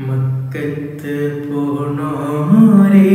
മക്കത്ത് പോണോരേ.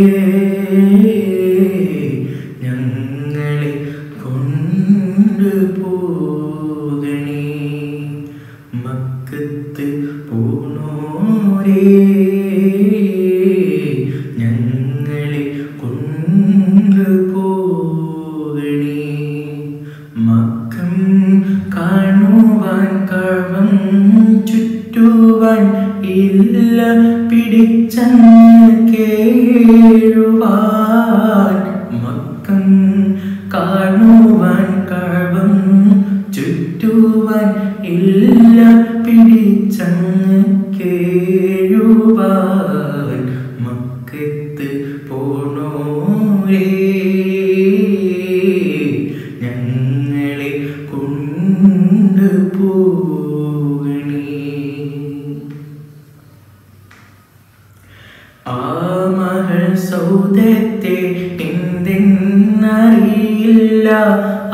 സൗദത്തെ എന്തെന്നറിയില്ല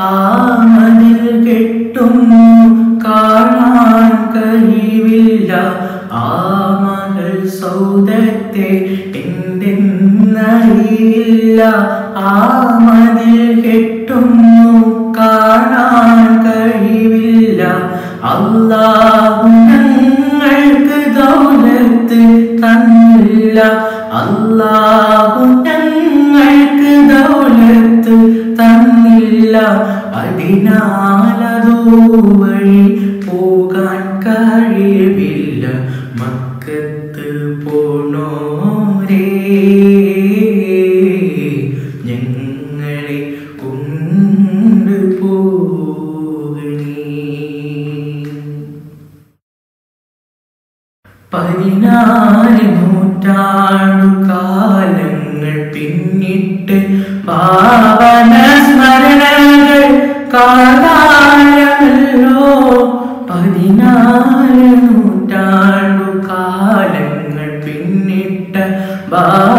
ആ മതിൽ കെട്ടുന്നു കാണാൻ കഴിവില്ല. ആ മകൾ സൗദത്തെ എന്തെന്നറിയില്ല ആ മതിൽ കെട്ടുന്നു കാണാൻ കഴിവില്ല. അള്ളാഹു ഞങ്ങൾക്ക് ദൗലത്ത് തന്നില്ല. അള്ളാഹു ഞങ്ങൾക്ക് ദൗലത്ത് തന്നില്ല. അതിനാലതോ വഴി പതിനാല് നൂറ്റാണ്ടു കാലങ്ങൾ പിന്നിട്ട് പാവന സ്മരണകൾ കാലാലമല്ലോ പതിനാല് നൂറ്റാണ്ടു കാലങ്ങൾ പിന്നിട്ട് ഭാവന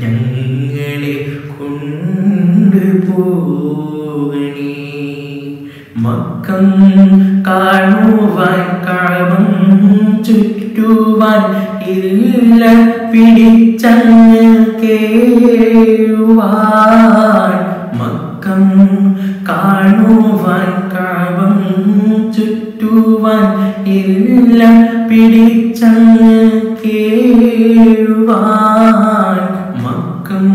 ഞങ്ങളെ കൊണ്ടുപോകണേ. മക്കം കാണുവാൻ കാമം ചുറ്റുവാൻ ഇല്ല പിടിച്ചങ്ങ് കേഴുവാൻ. മക്കം കാണുവാൻ കാമം ചുറ്റുവാൻ ഇല്ല പിടിച്ചങ്ങ് കേഴുവാൻ മക്കം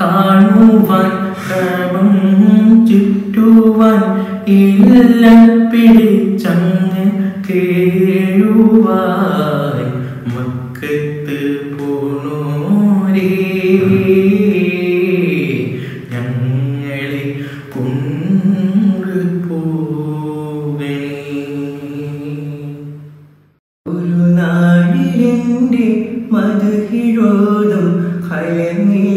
കാണുവാൻ കാമം ചുറ്റുവാൻ ഇല്ല പിടിച്ചങ്ങ് കേഴുവാൻ. നാടിലെന്റെ മധുഹിരോദം ഹയമിലെ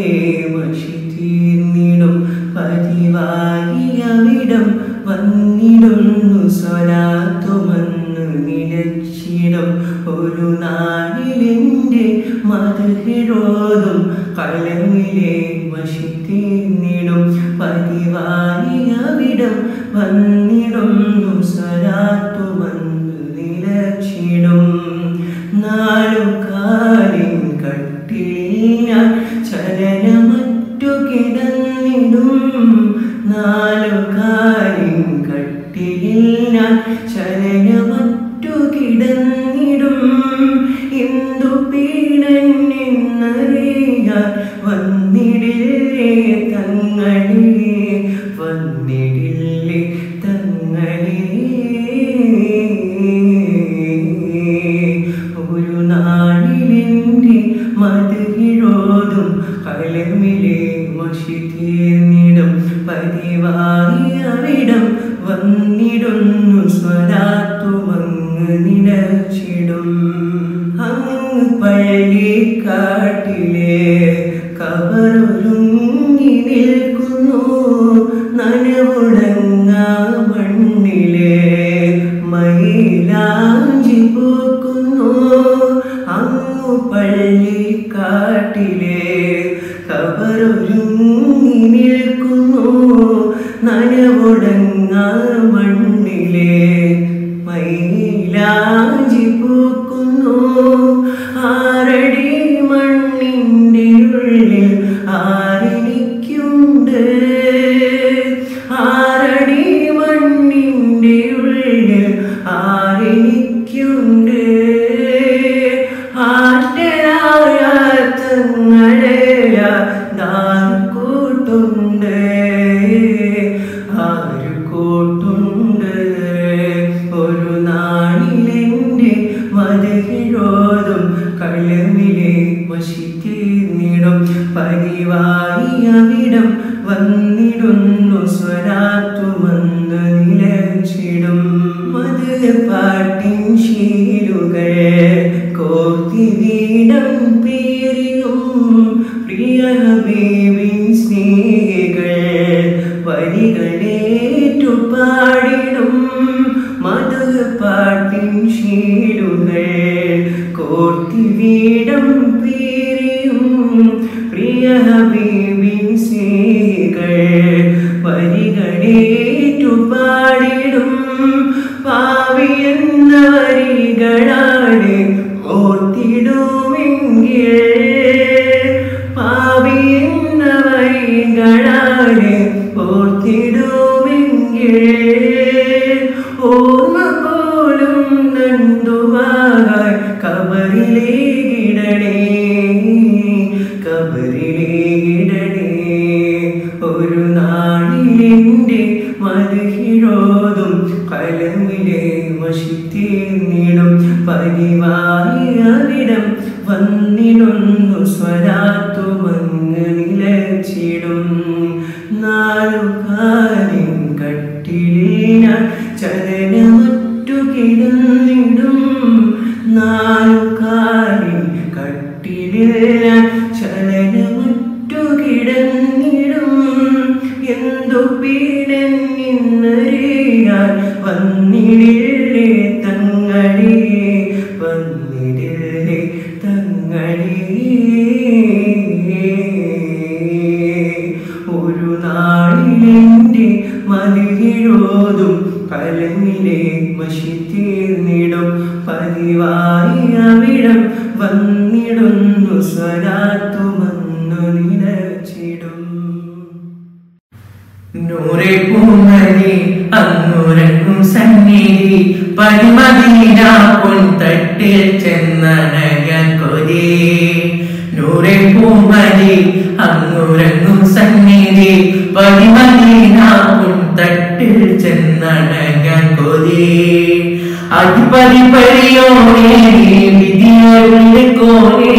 分你 വിധിയുടെ കോണേ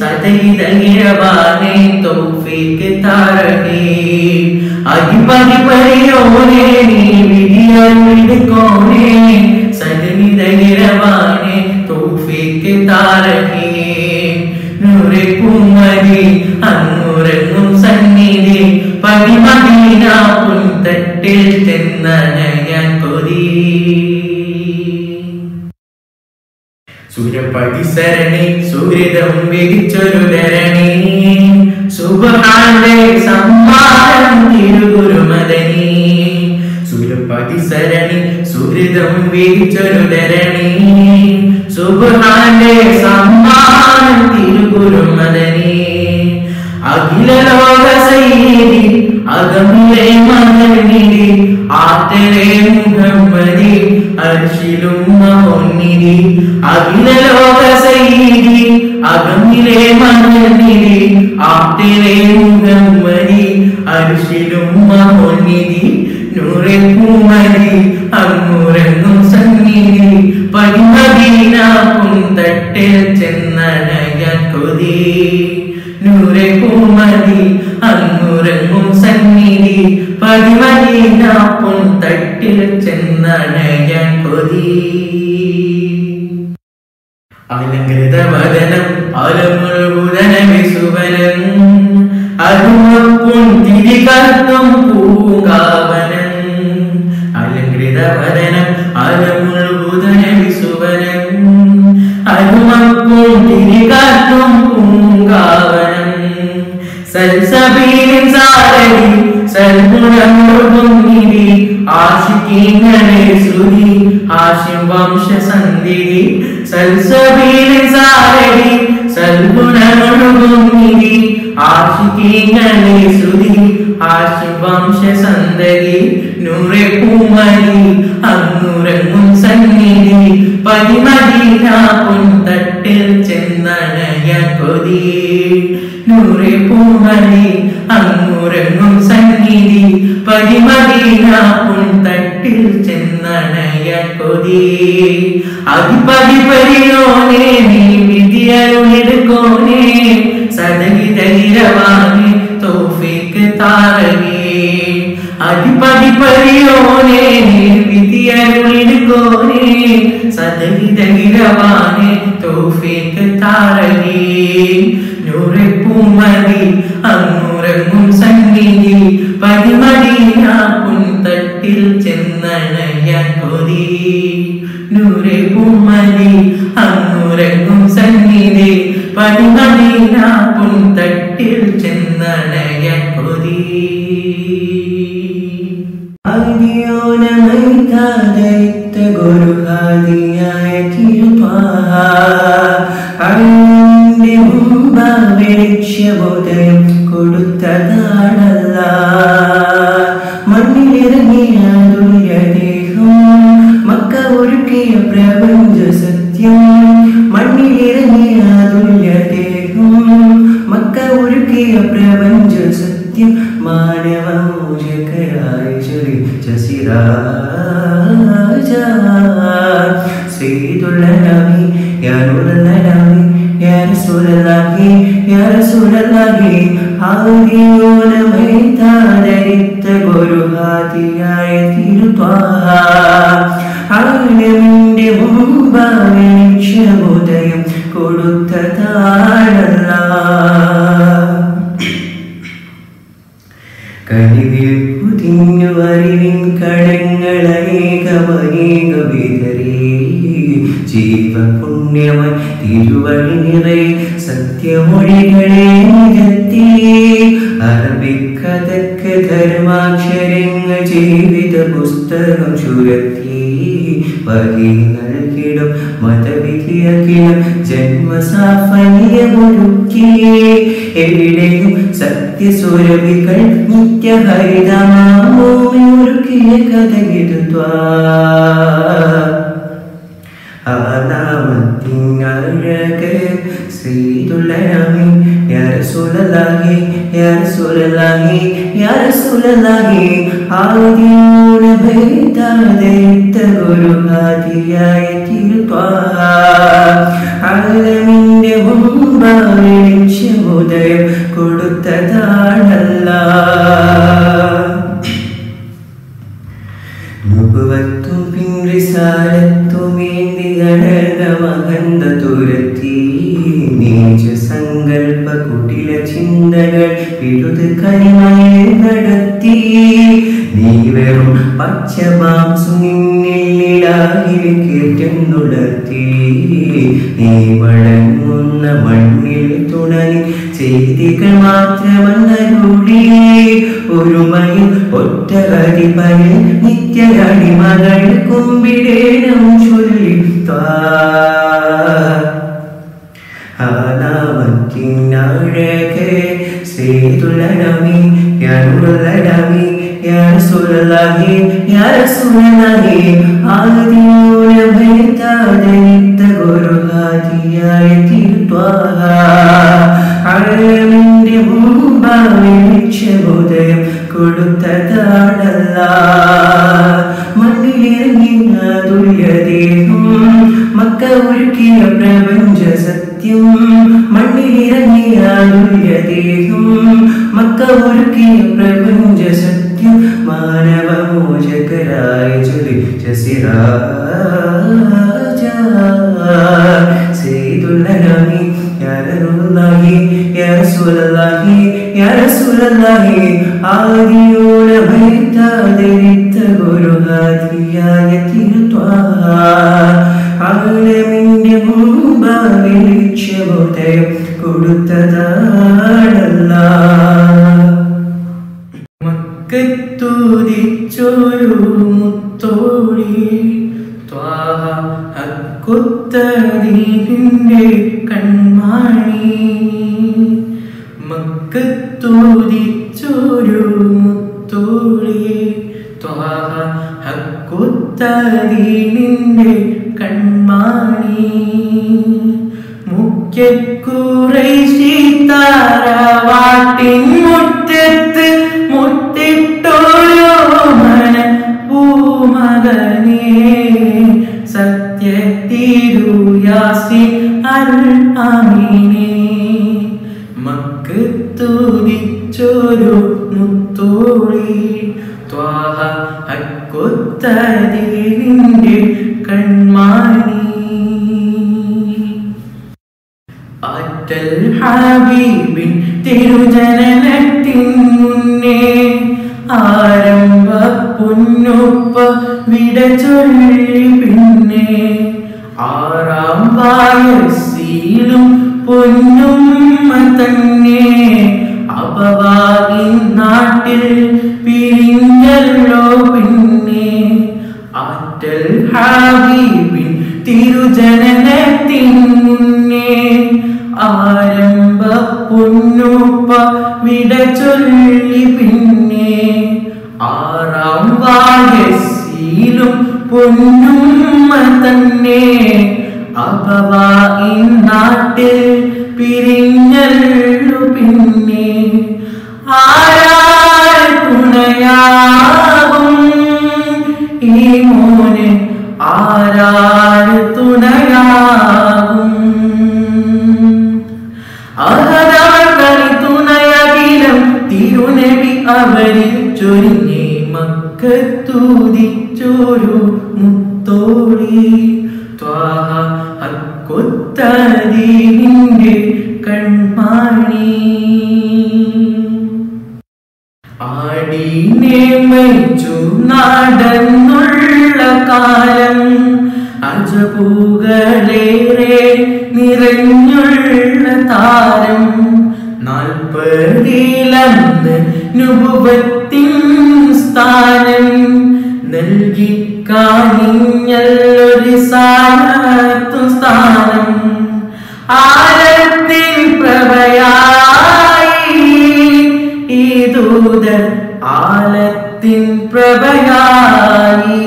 സദൈതകിരവാനേ തൗഫീക്ക് താരകേ അധിപതി പരിയോണേ വിധിയുടെ കോണേ സദൈതകിരവാനേ തൗഫീക്ക് താരകേ നൂറെ പൂമതി അങ്ങുറങ്ങും സന്നിധി പതിമദീന പുൻതട്ടിൽ വിരിച്ചൊരു ധരണി സുബഹാന്റെ സമ്മാനം തിരുഗുരുമദനി സൂര്യപതിസരണി സുഹൃതം വിരിച്ചൊരു ധരണി സുബഹാന്റെ സമ്മാനം തിരുഗുരുമദനി അഖില ലോക സൈനി അകമിലെ മകനിധി ആറ്റലെ മുഹമ്മദി അർഷിലും മഹോന്നിധി അഖില ലോക അകമിലെ മണ്ണിലെ ആത്തിലെ മുഹമ്മദി അരിശിലും മഹോന്നിധി നൂറെ കുമരി അങ്ങുറങ്ങും സന്നിധി പരിമദീന പുന്തട്ടിൽ ചെന്നനയ കൊതി. നൂറെ കുമരി അങ്ങുറങ്ങും സന്നിധി പരിമദീന പൊൻതട്ടിൽ ചെന്നനയ കൊതി. അലങ്കൃത വദനം അലമുഴുതന വിസുവനം അതുമപ്പും തിരികത്തും പൂങ്കാവനം. അലങ്കൃത വദനം അലമുഴുതന വിസുവനം അതുമപ്പും തിരികത്തും പൂങ്കാവനം. സൽസബീലിൻ സാരതി സൽഗുണമുഴുകുന്നിരി ആശിക്കീങ്ങളെ ശ്രുതി ആശിം വംശസന്ധിരി സൽസബീലിൻ സാരതി സൽഗുണമുഴുകുന്നിരി. ആശിക്കീങ്ങളെ ശ്രുതി ആശിം വംശസന്തതി നൂറെ പൂമരി അങ്ങുറങ്ങും സന്നിധി. പതിമദീന പൊൻതട്ടിൽ ചെന്നണയാൻ കൊതി. നൂറെ പൂമരി പതിമദീന പൊൻതട്ടിൽ ചെന്നണയാൻ കൊതി. അധിപതി പരിയോനെ നീ വിധിയരുളിടുക്കോനെ. സദകി ധൈരവാനെ തോഫിക്ക് താരകേ അധിപതി പരിയോനെ നീ വിധിയരുളിടുക്കോനെ. സദകി ധൈരവാനെ തോഫിക്ക് താരകേ നൂറെ പൂമതി അങ്ങുറങ്ങും സന്നിധി പതിമദീന പുൻതട്ടിൽ ചെന്നണയ കൊതി. നൂറെ പൂമതി അങ്ങുറങ്ങും സന്നിധി പതിമദീന പുൻതട്ടിൽ ചെന്നണയ കൊതി. ജീവ പുണ്യമൻ തിരുവഴി നിറേ സത്യമൊഴികളെ നികത്തി അറബിക്കഥക്ക് ധർമാക്ഷരങ്ങൾ ജീവിത പുസ്തകം ചുരത്തി. പതി നൽകിടും മതവിധിയകിലും ജന്മസാഫല്യമൊരുക്കി. എവിടെയും ஆதாமத்தின் அழகே செய்துள்ளனமே யார சூழலாகி யார சூழலாகி யார சூழலாகி ஆதியோடு தாதைத்த ஒரு ஆதியாய் திருப்பா அழமின் உதயம் ചെയ്തികൾ മാത്രമെന്നരുളി ഒരുമയിൽ യാരസുലലാഹി ആദിയോന ഭേദാദനിത്ത ഗുരുഹാദിയായ ലക്ഷ്യബോധയം കൊടുത്തതാണല്ല. മണ്ണിലിറങ്ങിയ തുല്യദേഹം മക്ക ഒഴുക്കിയ പ്രപഞ്ച സത്യം. സത്യം തുല്യദേഹം ദേഹം മക്ക ഒഴുക്കിയ പ്രപഞ്ച സത്യം. മാനവമോചകരായി ജ്വലിച്ച സിറാജ. സയ്യിദുല്ലനാമി യാ റസൂലുള്ളാഹി യാ റസൂലല്ലാഹി യാ റസൂലല്ലാഹി ആദിയോന ഭയത്താതിരിത്ത ഗുരുഹാദിയായ തിരുത്വാഹ. ആലമിന്റെ മുമ്പാകെ ലക്ഷ്യബോധയം കൊടുത്തതാണല്ല. മക്കത്തുതിച്ചൊരു മുത്തോടി ത്വാഹ ഹക്കുത്തരീഹിന്റെ വയസ്സിലും പൊന്നുമ്മ തന്നെ അപവാദി നാട്ടിൽ പിരിഞ്ഞല്ലോ പിന്നെ. ആറ്റൽ ഹാബീബിൻ തിരുജനനത്തിൻ ത്വാഹ ഹക്കുത്തരീനിന്റെ കൺമാണി. ആടീനെ മരിച്ചു നടന്നുള്ള കാലം അജപൂകളേറെ നിറഞ്ഞുള്ള താരം നാൽപ്പതിലന്ന് നുപത്തിൻ സ്ഥാനം നൽകി കാണിഞ്ഞല്ലൊരു സാനത്തു സ്ഥാനം ആരത്തിൽ പ്രഭയായി? ഈ ദൂതൻ ആലത്തിൻ പ്രഭയായി.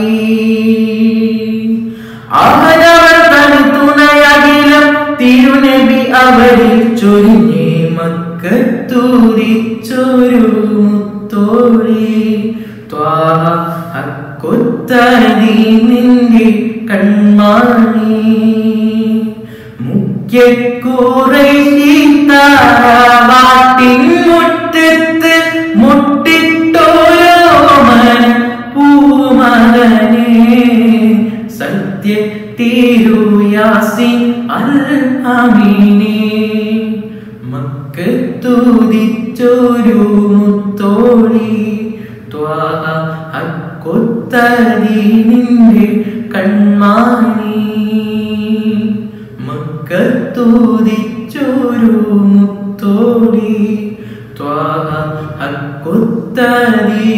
അവരവർ തനി തുണയകിലും തിരുനബി അവരിൽ ചൊരിഞ്ഞേ മക്കത്തൂരിച്ചൊരു തോഴി. ത്വാഹ ഹക്കുത്തരി നിന്റെ കൺമാണി. മുഖ്യക്കൂറൈശീത്താവാട്ടിൻ മുറ്റത്ത് മുട്ടിട്ടോരോ പൂമകനെ. സത്യ തിരുയാസി അൽ അമീനേ. മക്കത്തൂതിച്ചൊരു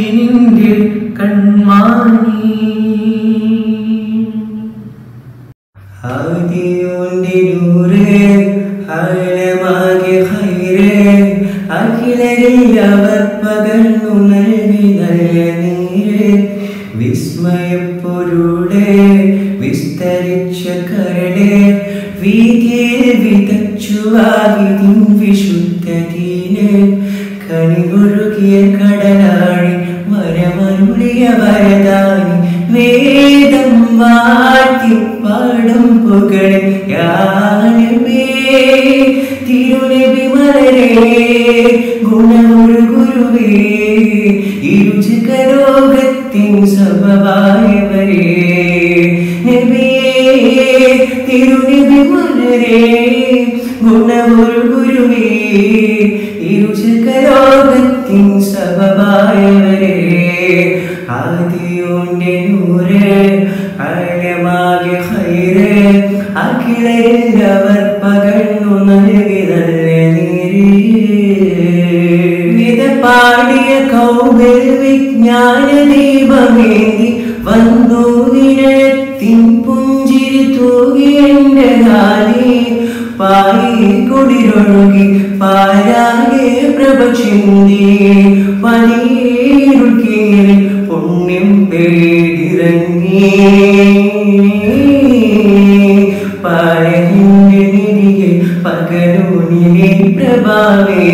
നല്ല കൺമാണി വിസ്മയപ്പൊരുളേ വിസ്തരിച്ച കരടേ. വീതിയിൽ വിതച്ചുവാകിതിൻ വിശുദ്ധതീന് കണികൊഴുകിയ കടലാഴി വരദാനി വേദം വാഴ്ത്തി പാടും യാനമേ. തിരുനബി മലരേ ഗുരുവേ ഇരുചക ലോകത്തിൻ സഭവായവരേ. നബിയേ തിരുനബി മലരേ ഗുണമൊരു ഗുരുവേ ഇരുചക ലോകത്തിൻ സഭവായവരേ ആദിയോന്റെ നൂറ് ആഴമാകെ ഹൈറ് അഖിലവർ പകർന്നു നൽകി നല്ല നീര്. പാടിയ കൗമിൽ വിജ്ഞാന ദീപമേന്തി എന്റെ നാടി പായി കുടിരൊഴുകി പാരാകെ പ്രഭ ചിന്തി പനീരുക്കീരിൽ പുണ്യം പേടിറങ്ങി പാരഹിന്റെ നിധിയിൽ പ്രഭാവേ.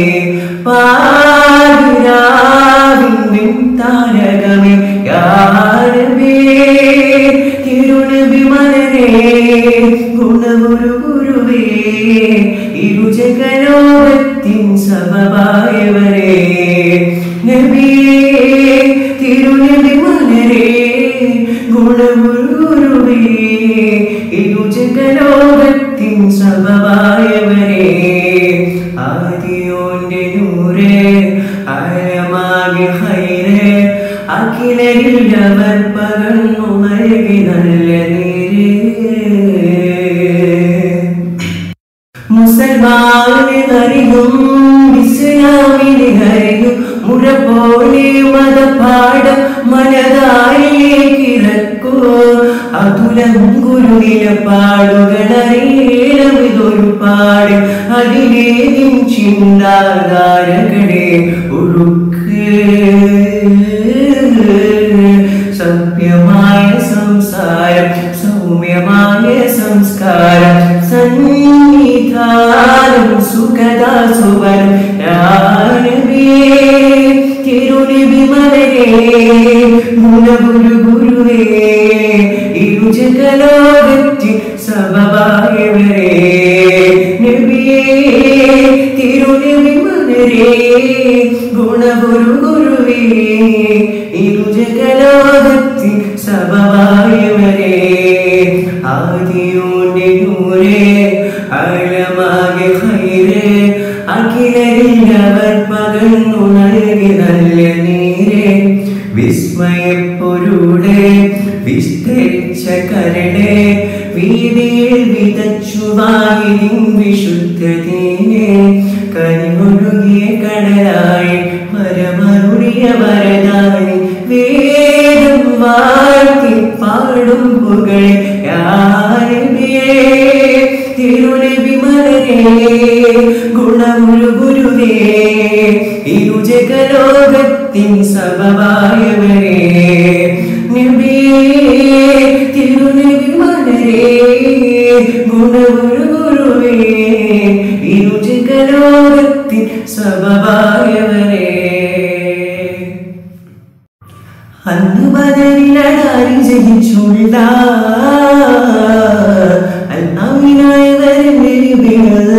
അഖിലരില്ലവർ പകർന്നു നൽകി നല്ല നീരേ. മുസൽമാനെ അറിയും ഇസ്ലാമിനെ അറിയും മുഴ പോലെ മതപാഠം മനതാരിലേക്ക് ഇറക്കൂ അതുലം ഗുരു നിലപാടുകളറിയണം ഇതൊരു പാട്. അതിലേ നിൻ ചിന്താധാരകളെ സംസ്കാരം സന്നിധാനം സുഖദാസുവരം രാനവിയേ തിരുനിബി മലരേ ഗുണഗുരു ഗുരുവേ ഇരുജകലോകത്തിൽ സഭവായവരേ നബിയേ തിരുനിബി മലരേ ഗുണഗുരു ഗുരുവേ ഇരുജകലോകത്തിൽ സഭവായവരേ ആദിയോന്റെ നൂരേ. ആഴമാകെ കടലായി പരമരുളിയ വരദായി ഗുരുവേ ഇരുജകലോകത്തിൻ സഭവായവരേ നബിയേ ഗുണമുരു ഗുരുവേ ഇരുജകലോകത്തിൻ സഭവായവരേ അന്ന് ബദരിലടാരി ജയിച്ചുള്ള അന്നാമിനായി വരുന്നില്ല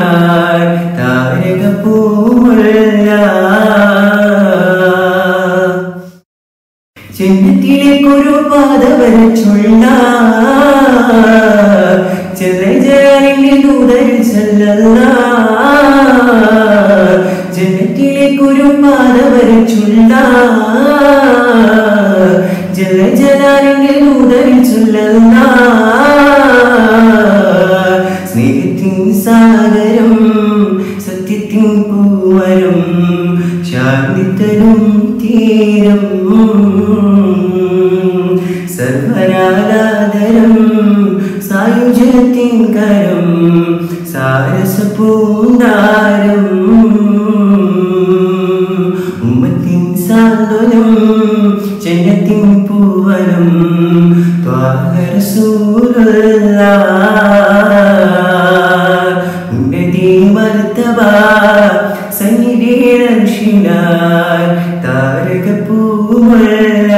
സന്നിധിയിലർഷിലായി താരക പൂമുള്ള ജന്നത്തിലേക്കൊരു പാത വരച്ചുള്ള ചെല്ലജാലിന്റെ ദൂതരിൽ ചെല്ലല്ല ജനത്തിലേക്കൊരു പാത വരച്ചുള്ള ജലജലാലിന്റെ ദൂതരിൽ ചൊല്ലല്ല സ്നേഹത്തിൻ സാഗരം സത്യത്തിൻ പൂവരം ശാന്തിത്തനും തീരം സർവരാലാദരം സായുജത്തിൻ കരം സാരസപൂന്താരം. ഉമ്മത്തിൻ സാന്ത്വനം ചെന്നത്തിൻ പൂവനം ത്വാഹരസൂലുള്ള ഉന്നതി മർത്തബ സന്നിധിരക്ഷിണാൽ താരക പൂവല്ല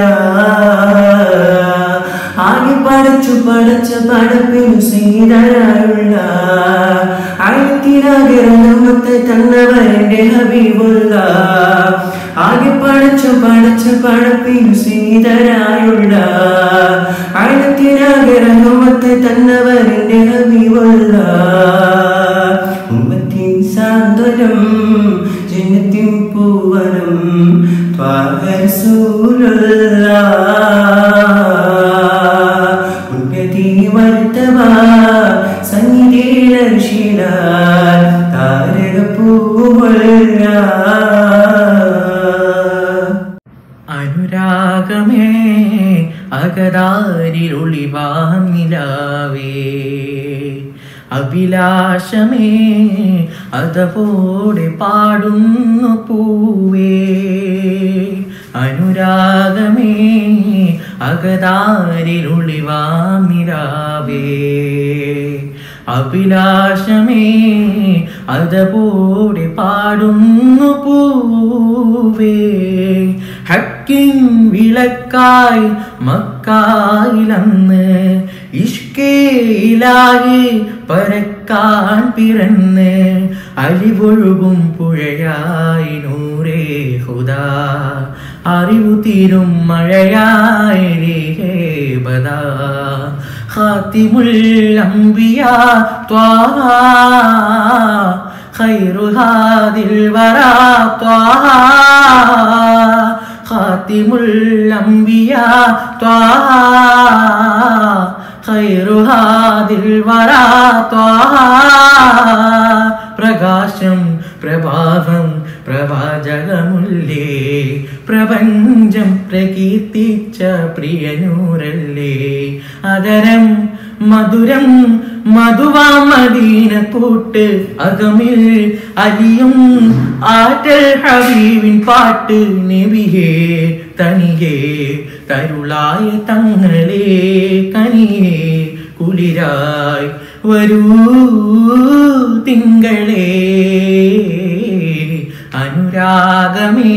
ആകെ പടച്ചു പടച്ച പടപ്പിനു ചെയ്തയുള്ള ആയിരത്തിനാകിറങ്ങമത്തെ തന്നവരുടെ ഹബീബുള്ള. ആകെ പടച്ചു പടച്ച പടപ്പിനു ചെയ്തരായുള്ള ആയിരത്തിനാകിറങ്ങമത്തെ തന്നവരുടെ ഹബീബുള്ള. ഉമ്മത്തിൻ സാന്ത്വനം ജനത്തിൻ പൂവനം അനുരാഗമേ അകതാരിലൊളിവാം നിലാവേ. അഭിലാഷമേ അതപോടെ പാടുന്നു പൂവേ. അനുരാഗമേ അകതാരിലുളിവാമിരാവേ അഭിലാഷമേ അതപോടെ പാടുന്നു പൂവേ. ഹക്കിൻ വിളക്കായി മക്കായിലന്ന് ഇഷ്കേലായി പരക്കാൻ പിറന്ന് അലിവൊഴുകും പുഴയായി നൂറേ ഹുദാ. അറിവു തീരും മഴയായി ബദാ. ഖാത്തിമുൽ അംബിയ ത്വാഹ خير هذه الورى طه خاتم الأنبياء طه خير هذه الورى طه പ്രകാശം പ്രഭാവം പ്രവാചകമുല്ലേ? പ്രപഞ്ചം പ്രകീർത്തിച്ച പ്രിയനൂരല്ലേ? അതരം മധുരം മധുവാമദീന കൂട്ട് അകമിൽ അലിയും ആറ്റൽ ഹബീവിൻ പാട്ട് നബിയേ തനിയേ തരുളായ തങ്ങളെ കനിയേ കുളിരായി വരൂ തിങ്കളേ. അനുരാഗമേ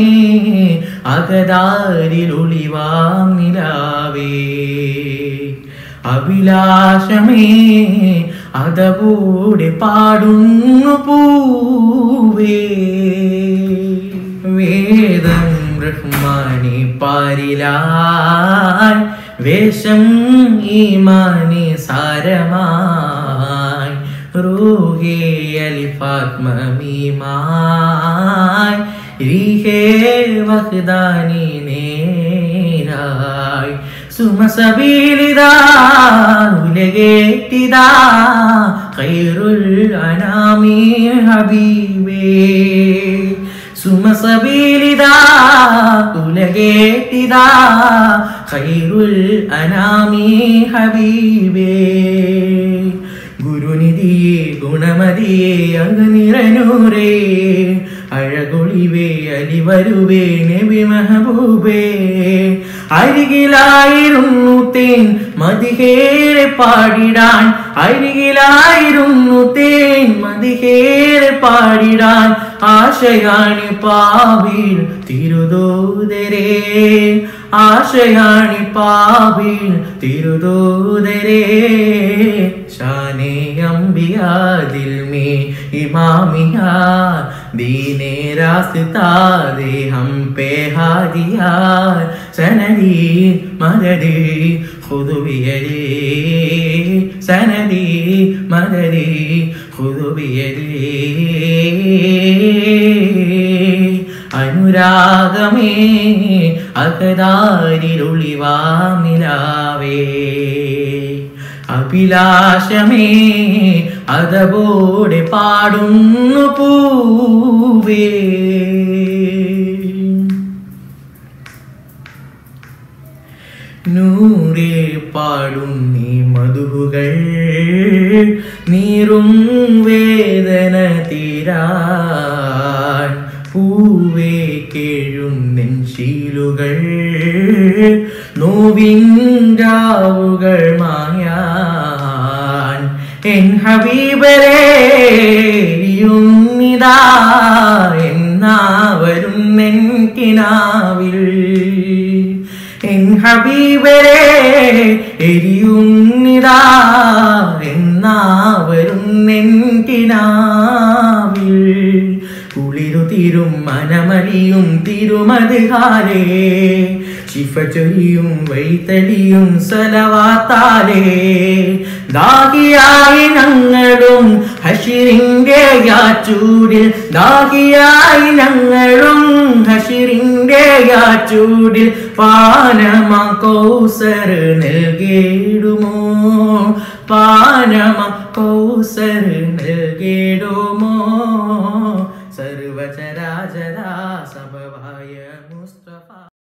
അകതാരിലൊളിവാം നിലാവേ. അഭിലാഷമേ അതകൂടെ പാടുന്നു പൂവേ. വേദം ബ്രഹ്മാണി പാരിലായി വേഷം ഈമാനി സാരമായി റൂഹേ അലിഫാത്മമീമായി രീഹേ വഹ്ദാനി നേരായി. സുമസബീലിതാ ഉലകേറ്റിതാ. ഖൈറുൽ അനാമി ഹബീബേ. സുമസബീലിതാ ഉലകേറ്റിതാ. ഖൈറുൽ അനാമി ഹബീബേ. ഗുണമതിയെ അകനിറനൂരേ അഴകൊളിവേ അലിവരുവേ നബി മഹബൂബേ. അരികിലായിരുന്നു തേൻ മതികേറെ പാടിടാൻ. അരികിലായിരുന്നു തേൻ മതികേറെ പാടിടാൻ. ആശയാണി പാവിൽ തിരുതോദരേ ആശയാണി പാവിൽ തിരുതോദരേ ഷാനെ അംബിയാ ദിൽ മേ ഇമാമിയാ ദീനെ രാസ്താ ദേ ഹം പേ ഹാദിയാ സനദി മദദി ഖുദ് ബിയദി സനദി അനുരാഗമേ അകതാരിലൊളിവാം നിലാവേ അഭിലാഷമേ അതവോടെ പാടുന്നു പൂവേ. നൂറേ പാടും നീ മധുകൾ നീറും വേദന തീരാൻ പൂവേ. കേഴും നെഞ്ചീലുകൾ നോവിങ്കാവുകൾ മായാൻ. എൻ ഹബീബരേയുന്നിതാ എന്നാവരും എൻ കിനാവിൽ. എൻ ഹബീബരെ എരിയുന്നിതാ എന്നാവരും നെൻകിനാവിൽ കുളിരു തിരും മനമലിയും തിരുമതിഹാരേ ശിവചൊരിയും വൈത്തലിയും സലവാത്താലേ. ദാഹിയായി ഞങ്ങളും ഹഷിറിന്റെ യാച്ചൂടിൽ. ദാഹിയായി ഞങ്ങളും ഹഷിറിന്റെ യാച്ചൂടിൽ പാനമ കൗസർ നൽകിയിടുമോ? പാനമ കൗസർ നൽകിടുമോ വ്രജരാജരാസം